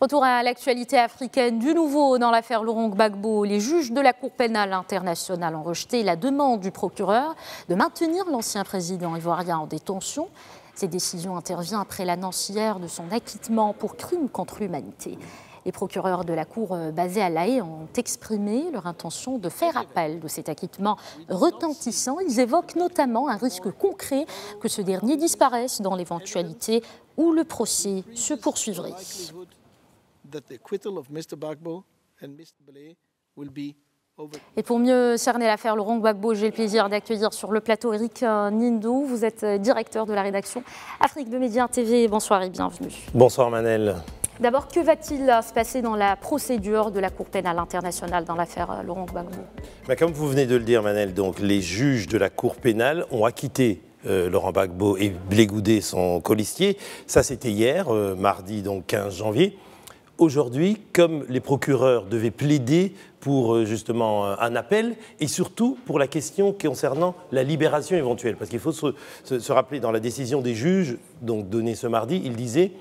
Retour à l'actualité africaine. Du nouveau dans l'affaire Laurent Gbagbo, les juges de la Cour pénale internationale ont rejeté la demande du procureur de maintenir l'ancien président ivoirien en détention. Cette décision intervient après l'annonce hier de son acquittement pour crime contre l'humanité. Les procureurs de la Cour euh, basée à La Haye ont exprimé leur intention de faire appel de cet acquittement retentissant. Ils évoquent notamment un risque concret que ce dernier disparaisse dans l'éventualité où le procès se poursuivrait. Et pour mieux cerner l'affaire Laurent Gbagbo, j'ai le plaisir d'accueillir sur le plateau Eric euh, Nindou. Vous êtes euh, directeur de la rédaction Afrique de Médias TV. Bonsoir et bienvenue. Bonsoir Manel. D'abord, que va-t-il se passer dans la procédure de la Cour pénale internationale dans l'affaire euh, Laurent Gbagbo? Ben, Comme vous venez de le dire Manel, donc, les juges de la Cour pénale ont acquitté Laurent Gbagbo et Blégoudé, son colistier. Ça, c'était hier, mardi donc 15 janvier. Aujourd'hui, comme les procureurs devaient plaider pour euh, justement un appel et surtout pour la question concernant la libération éventuelle. Parce qu'il faut se, rappeler dans la décision des juges, donnée ce mardi, ils disaient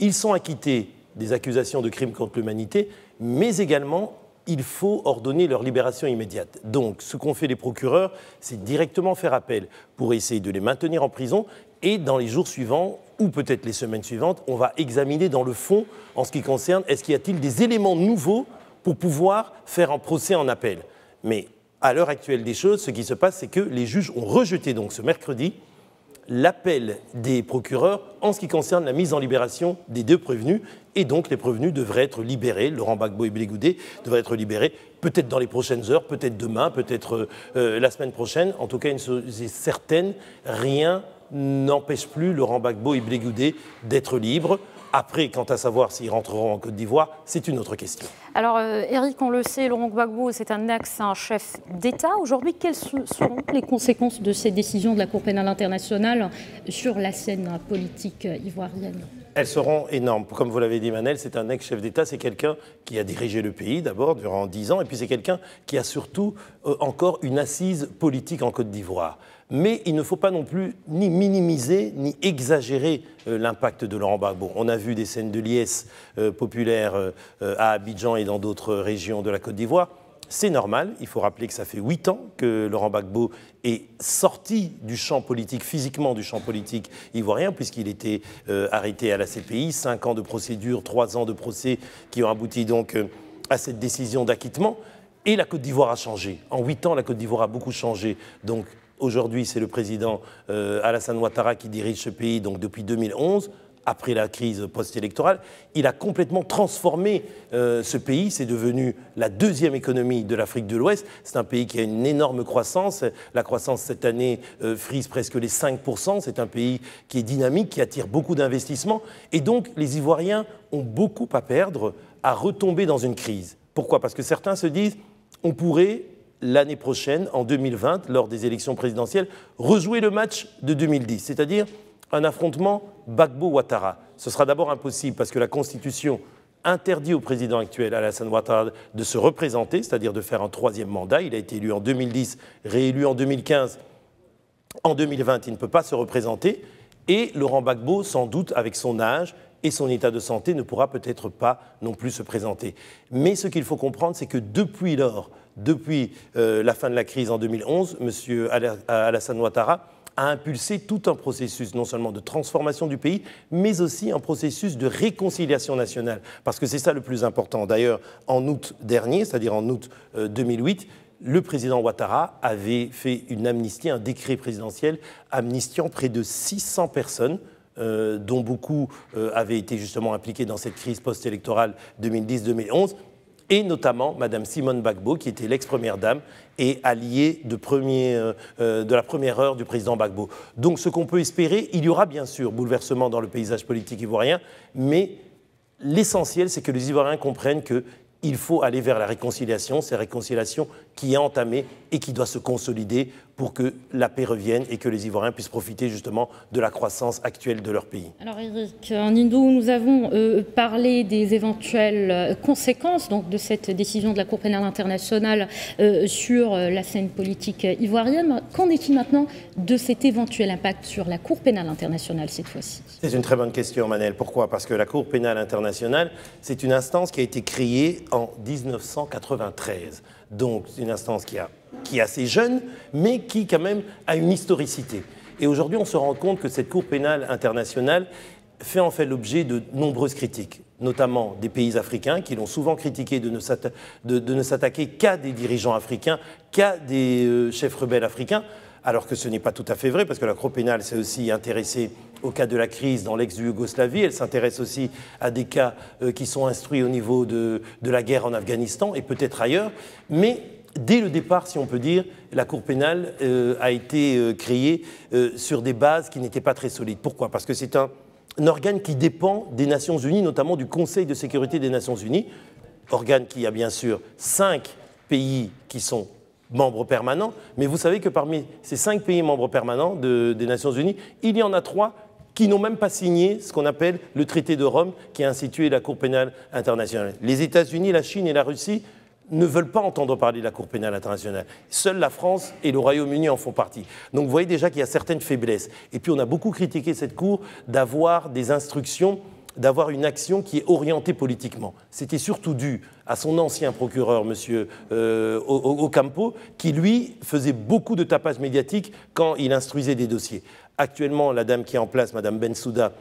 ils sont acquittés des accusations de crimes contre l'humanité, mais également il faut ordonner leur libération immédiate. Donc, ce qu'ont fait les procureurs, c'est directement faire appel pour essayer de les maintenir en prison et dans les jours suivants, ou peut-être les semaines suivantes, on va examiner dans le fond, en ce qui concerne, est-ce qu'il y a-t-il des éléments nouveaux pour pouvoir faire un procès en appel? Mais à l'heure actuelle des choses, ce qui se passe, c'est que les juges ont rejeté donc ce mercredi l'appel des procureurs en ce qui concerne la mise en libération des deux prévenus. Et donc les prévenus devraient être libérés, Laurent Gbagbo et Blégoudé devraient être libérés, peut-être dans les prochaines heures, peut-être demain, peut-être euh, la semaine prochaine. En tout cas, une chose est certaine, rien n'empêche plus Laurent Gbagbo et Blégoudé d'être libres. Après, quant à savoir s'ils rentreront en Côte d'Ivoire, c'est une autre question. Alors, euh, Eric, on le sait, Laurent Gbagbo, c'est un ex, un chef d'État. Aujourd'hui, quelles seront les conséquences de ces décisions de la Cour pénale internationale sur la scène politique ivoirienne? Elles seront énormes. Comme vous l'avez dit, Manel, c'est un ex-chef d'État, c'est quelqu'un qui a dirigé le pays d'abord durant dix ans, et puis c'est quelqu'un qui a surtout euh, encore une assise politique en Côte d'Ivoire. Mais il ne faut pas non plus ni minimiser ni exagérer euh, l'impact de Laurent. On a vu des scènes de liesse euh, populaires à Abidjan et dans d'autres régions de la Côte d'Ivoire. C'est normal, il faut rappeler que ça fait huit ans que Laurent Gbagbo est sorti du champ politique, physiquement du champ politique ivoirien, puisqu'il était arrêté à la CPI, cinq ans de procédure, trois ans de procès qui ont abouti donc à cette décision d'acquittement. Et la Côte d'Ivoire a changé. En huit ans, la Côte d'Ivoire a beaucoup changé. Donc Aujourd'hui, c'est le président euh, Alassane Ouattara qui dirige ce pays donc depuis 2011 après la crise post-électorale, il a complètement transformé euh, ce pays. C'est devenu la deuxième économie de l'Afrique de l'Ouest. C'est un pays qui a une énorme croissance. La croissance cette année euh, frise presque les 5%. C'est un pays qui est dynamique, qui attire beaucoup d'investissements. Et donc, les Ivoiriens ont beaucoup à perdre à retomber dans une crise. Pourquoi? Parce que certains se disent, on pourrait l'année prochaine, en 2020, lors des élections présidentielles, rejouer le match de 2010, c'est-à-dire un affrontement Bagbo-Ouattara. Ce sera d'abord impossible parce que la Constitution interdit au président actuel, Alassane Ouattara, de se représenter, c'est-à-dire de faire un troisième mandat. Il a été élu en 2010, réélu en 2015. En 2020, il ne peut pas se représenter. Et Laurent Gbagbo, sans doute, avec son âge et son état de santé, ne pourra peut-être pas non plus se présenter. Mais ce qu'il faut comprendre, c'est que depuis lors, depuis euh, la fin de la crise en 2011, M. Alassane Ouattara a impulsé tout un processus, non seulement de transformation du pays, mais aussi un processus de réconciliation nationale. Parce que c'est ça le plus important. D'ailleurs, en août dernier, c'est-à-dire en août 2008, euh, le président Ouattara avait fait une amnistie, un décret présidentiel amnistiant près de 600 personnes euh, dont beaucoup avaient été justement impliqués dans cette crise post-électorale 2010-2011 et notamment Madame Simone Bagbo, qui était l'ex-première dame et alliée euh, euh, de la première heure du président Bagbo. Donc ce qu'on peut espérer, il y aura bien sûr bouleversement dans le paysage politique ivoirien, mais l'essentiel, c'est que les Ivoiriens comprennent qu'il faut aller vers la réconciliation, cette réconciliation qui est entamée et qui doit se consolider pour que la paix revienne et que les Ivoiriens puissent profiter justement de la croissance actuelle de leur pays. Alors Eric, en Indo, nous avons euh, parlé des éventuelles euh, conséquences donc, de cette décision de la Cour pénale internationale euh, sur la scène politique ivoirienne. Qu'en est-il maintenant de cet éventuel impact sur la Cour pénale internationale cette fois-ci? C'est une très bonne question, Manel. Pourquoi? Parce que la Cour pénale internationale, c'est une instance qui a été créée en 1993. Donc, c'est une instance qui, a, qui est assez jeune, mais qui, quand même, a une historicité. Et aujourd'hui, on se rend compte que cette Cour pénale internationale fait en fait l'objet de nombreuses critiques, notamment des pays africains qui l'ont souvent critiqué de ne s'attaquer qu'à des dirigeants africains, qu'à des euh, chefs rebelles africains, alors que ce n'est pas tout à fait vrai, parce que la Cour pénale s'est aussi intéressée au cas de la crise dans l'ex-Yougoslavie, elle s'intéresse aussi à des cas euh, qui sont instruits au niveau de, la guerre en Afghanistan et peut-être ailleurs, mais dès le départ, si on peut dire, la Cour pénale euh, a été euh, créée sur des bases qui n'étaient pas très solides. Pourquoi? Parce que c'est un, un, organe qui dépend des Nations Unies, notamment du Conseil de sécurité des Nations Unies, organe qui a bien sûr cinq pays qui sont membres permanents, mais vous savez que parmi ces cinq pays membres permanents des Nations Unies, il y en a trois qui n'ont même pas signé ce qu'on appelle le traité de Rome qui a institué la Cour pénale internationale. Les États-Unis, la Chine et la Russie ne veulent pas entendre parler de la Cour pénale internationale. Seule la France et le Royaume-Uni en font partie. Donc vous voyez déjà qu'il y a certaines faiblesses. Et puis on a beaucoup critiqué cette Cour d'avoir des instructions d'avoir une action qui est orientée politiquement. C'était surtout dû à son ancien procureur, M. Euh, Ocampo, qui lui faisait beaucoup de tapage médiatique quand il instruisait des dossiers. Actuellement, la dame qui est en place, Mme Bensouda,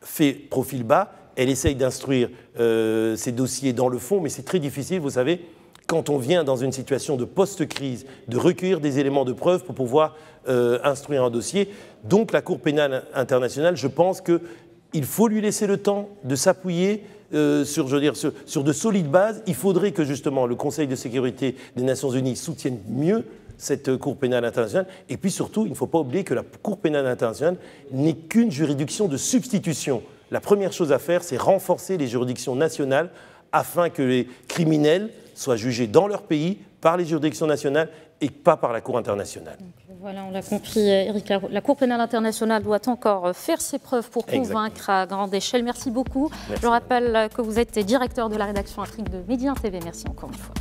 fait profil bas. Elle essaye d'instruire euh, ces dossiers dans le fond, mais c'est très difficile, vous savez, quand on vient dans une situation de post-crise, de recueillir des éléments de preuve pour pouvoir euh, instruire un dossier. Donc la Cour pénale internationale, je pense que il faut lui laisser le temps de s'appuyer euh, sur, je sur, de solides bases. Il faudrait que justement le Conseil de sécurité des Nations Unies soutienne mieux cette Cour pénale internationale. Et puis surtout, il ne faut pas oublier que la Cour pénale internationale n'est qu'une juridiction de substitution. La première chose à faire, c'est renforcer les juridictions nationales afin que les criminels soient jugés dans leur pays par les juridictions nationales et pas par la Cour internationale. Voilà, on l'a compris, Eric. La Cour pénale internationale doit encore faire ses preuves pour convaincre à grande échelle. Merci beaucoup. Je rappelle que vous êtes directeur de la rédaction Afrique de Média TV. Merci encore une fois.